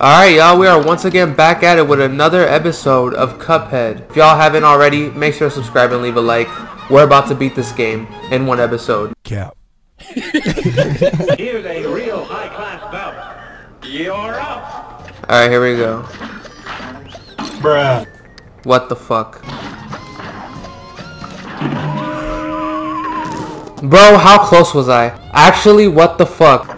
Alright y'all, we are once again back at it with another episode of Cuphead. If y'all haven't already, make sure to subscribe and leave a like. We're about to beat this game in one episode. Cap. Here's a real high-class bout. You're up. Alright, here we go. Bruh. What the fuck? Bro, how close was I? Actually, what the fuck?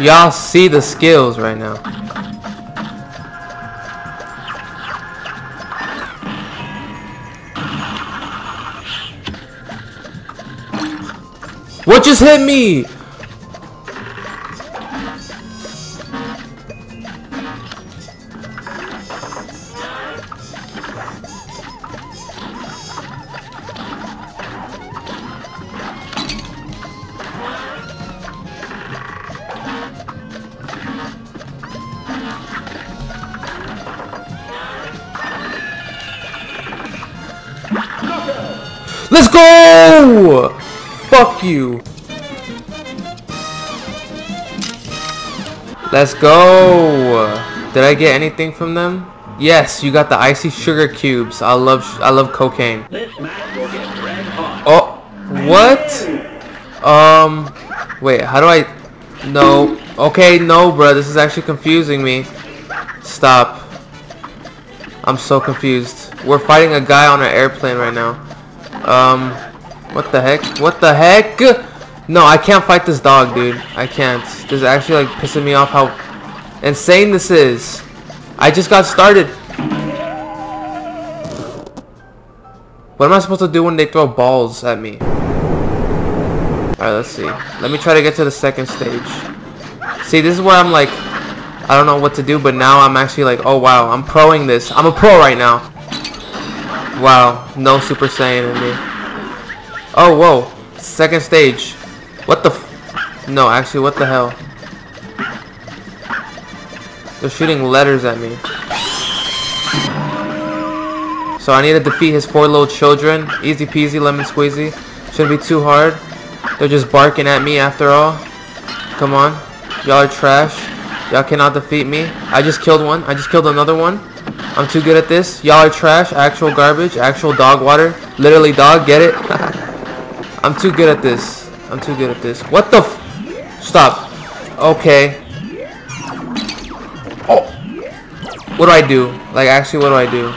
Y'all see the skills right now. What just hit me? Let's go! Fuck you. Let's go. Did I get anything from them? Yes, you got the icy sugar cubes. I love I love cocaine. Oh, what? Um, wait, how do I? No. Okay, no, bro. This is actually confusing me. Stop. I'm so confused. We're fighting a guy on an airplane right now. Um, what the heck? What the heck? No, I can't fight this dog, dude. I can't. This is actually like pissing me off how insane this is. I just got started. What am I supposed to do when they throw balls at me? Alright, let's see. Let me try to get to the second stage. See, this is where I'm like, I don't know what to do, but now I'm actually like, oh wow, I'm proing this. I'm a pro right now. Wow, no Super Saiyan in me. Oh, whoa. Second stage. What the No, actually, what the hell? They're shooting letters at me. So I need to defeat his four little children. Easy peasy, lemon squeezy. Shouldn't be too hard. They're just barking at me after all. Come on. Y'all are trash. Y'all cannot defeat me. I just killed one. I just killed another one. I'm too good at this. Y'all are trash. Actual garbage. Actual dog water. Literally dog. Get it? I'm too good at this. I'm too good at this. What the Stop. Okay. Oh. What do I do? Like, actually, what do I do?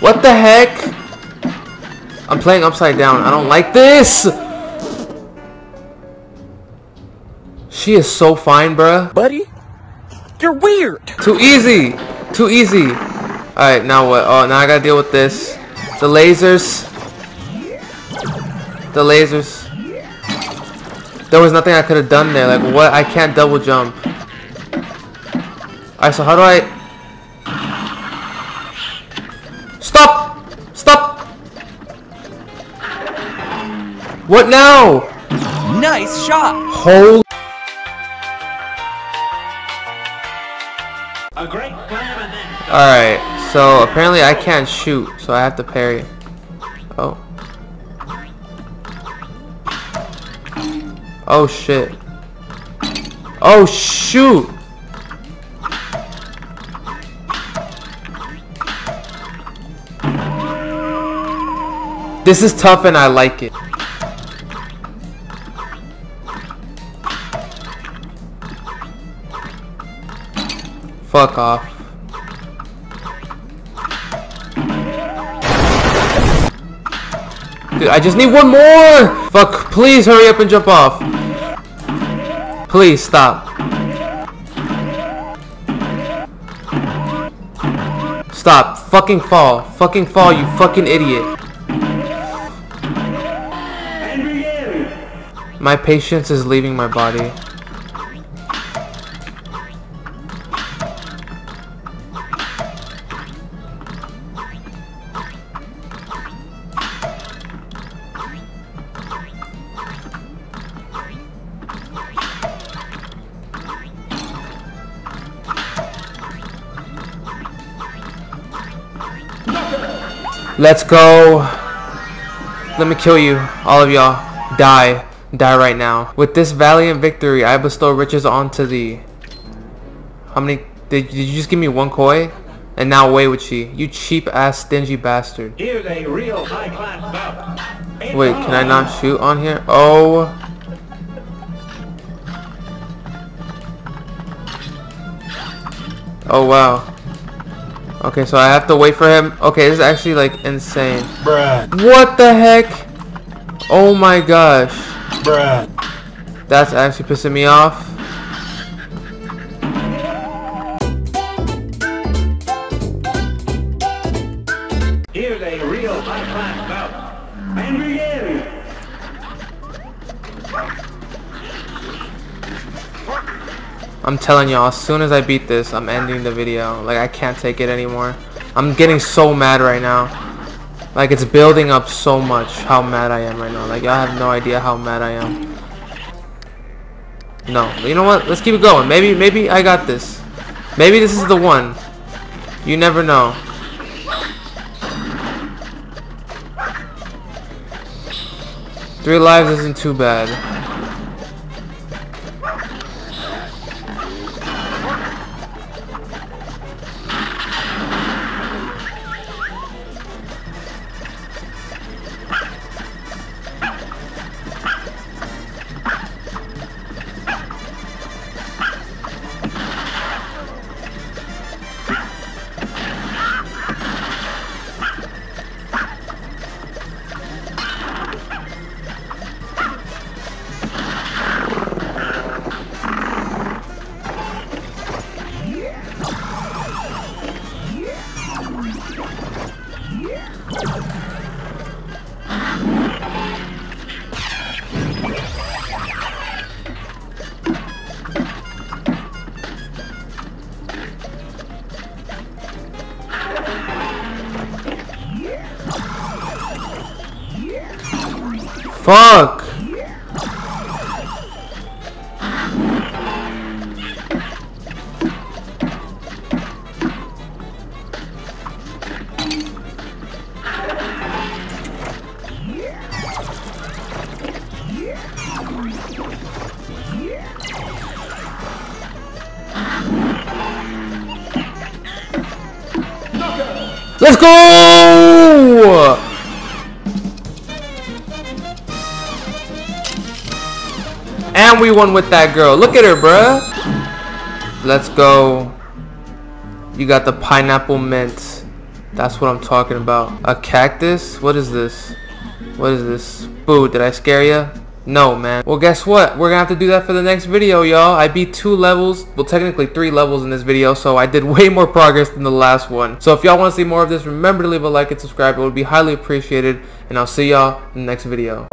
What the heck? I'm playing upside down. I don't like this! She is so fine, bruh. buddy. You're weird. Too easy. Too easy. Alright, now what? Oh, now I gotta deal with this. The lasers. The lasers. There was nothing I could have done there. Like, what? I can't double jump. Alright, so how do I... Stop! Stop! What now? Nice shot. Holy... Alright, so apparently I can't shoot, so I have to parry. Oh. Oh shit. Oh shoot! This is tough and I like it. Fuck off. Dude, I just need one more! Fuck, please hurry up and jump off. Please stop. Stop. Fucking fall. Fucking fall, you fucking idiot. My patience is leaving my body. Let's go. Let me kill you, all of y'all. Die. Die right now. With this valiant victory, I bestow riches onto thee. How many? Did, did you just give me one koi? And now away with she. You cheap ass stingy bastard. Here's a real high-class bout. Wait, can I not shoot on here? Oh. Oh wow. Okay, so I have to wait for him. Okay, this is actually like insane. Bruh. What the heck? Oh my gosh. Bruh. That's actually pissing me off. I'm telling y'all, as soon as I beat this, I'm ending the video. Like, I can't take it anymore. I'm getting so mad right now. Like, it's building up so much how mad I am right now. Like, y'all have no idea how mad I am. No. You know what? Let's keep it going. Maybe, maybe I got this. Maybe this is the one. You never know. Three lives isn't too bad. Fuck! Let's go! And we won with that girl. Look at her, bruh. Let's go. You got the pineapple mint. That's what I'm talking about. A cactus? What is this? What is this? Boo, did I scare ya? No, man. Well, guess what? We're gonna have to do that for the next video, y'all. I beat two levels. Well, technically three levels in this video, so I did way more progress than the last one. So if y'all want to see more of this, remember to leave a like and subscribe. It would be highly appreciated. And I'll see y'all in the next video.